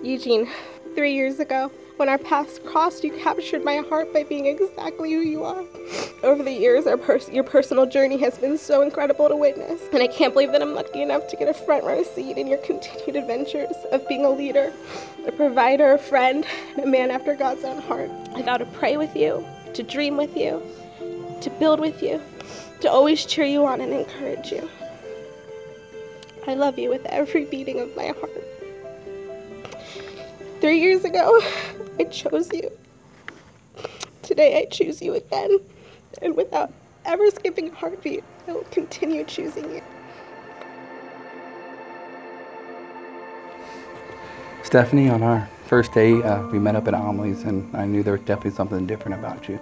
Christine. Three years ago, when our paths crossed, you captured my heart by being exactly who you are. Over the years, our pers- your personal journey has been so incredible to witness, and I can't believe that I'm lucky enough to get a front row seat in your continued adventures of being a leader, a provider, a friend, and a man after God's own heart. I vow to pray with you, to dream with you, to build with you, to always cheer you on and encourage you. I love you with every beating of my heart. Three years ago, I chose you. Today, I choose you again. And without ever skipping a heartbeat, I will continue choosing you. Stephanie, on our first day, uh, we met up at Amelie's, and I knew there was definitely something different about you.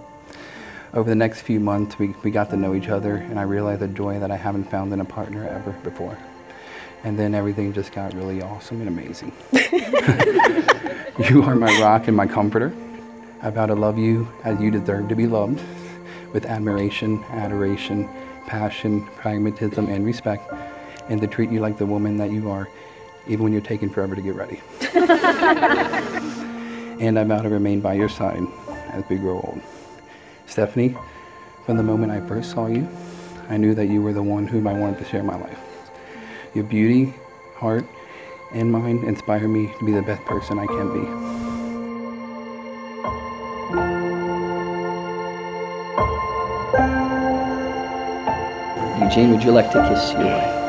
Over the next few months, we, we got to know each other, and I realized a joy that I haven't found in a partner ever before. And then everything just got really awesome and amazing. you are my rock and my comforter. I vow to love you as you deserve to be loved, with admiration, adoration, passion, pragmatism, and respect, and to treat you like the woman that you are, even when you're taking forever to get ready. and I vow to remain by your side as we grow old. Stephanie, from the moment I first saw you, I knew that you were the one whom I wanted to share my life. Your beauty, heart, and mind inspire me to be the best person I can be. Eugene, would you like to kiss your wife?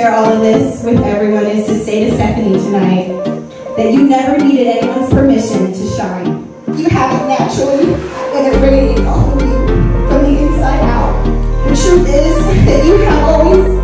Share all of this with everyone is to say to Stephanie tonight that you never needed anyone's permission to shine. You have it naturally, and it radiates off of you from the inside out. The truth is that you have always